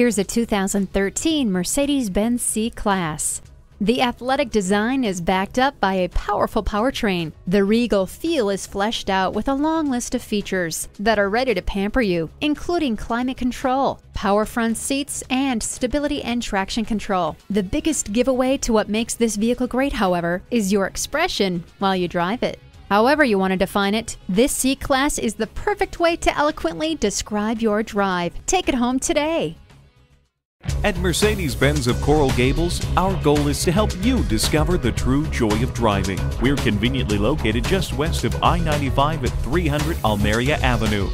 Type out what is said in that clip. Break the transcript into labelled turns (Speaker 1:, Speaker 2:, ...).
Speaker 1: Here's a 2013 Mercedes-Benz C-Class. The athletic design is backed up by a powerful powertrain. The regal feel is fleshed out with a long list of features that are ready to pamper you, including climate control, power front seats, and stability and traction control. The biggest giveaway to what makes this vehicle great, however, is your expression while you drive it. However you want to define it, this C-Class is the perfect way to eloquently describe your drive. Take it home today.
Speaker 2: At Mercedes Benz of Coral Gables, our goal is to help you discover the true joy of driving. We're conveniently located just west of I 95 at 300 Almeria Avenue.